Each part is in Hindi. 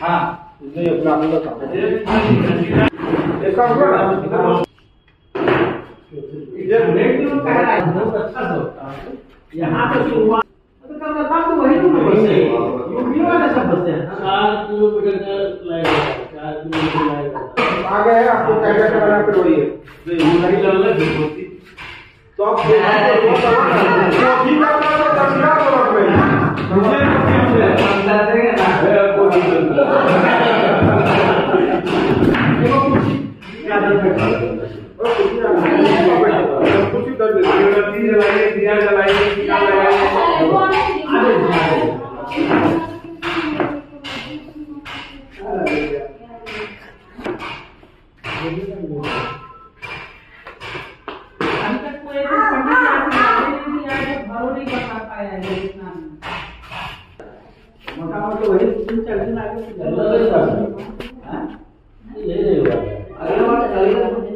हाँ नहीं अपना आपका काम एक काम करो ना यहाँ पे शुरुआत तो कब तक तो वही तो बस है यूपी वाले सब बस है चार किलोमीटर का लाइन चार किलोमीटर लाइन आ गए आपको क्या करना फिर वही है तो आप मोटा मोटी वही तीन चार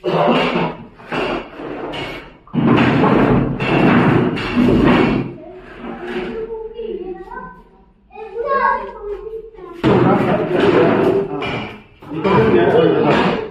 你都是年轻人了。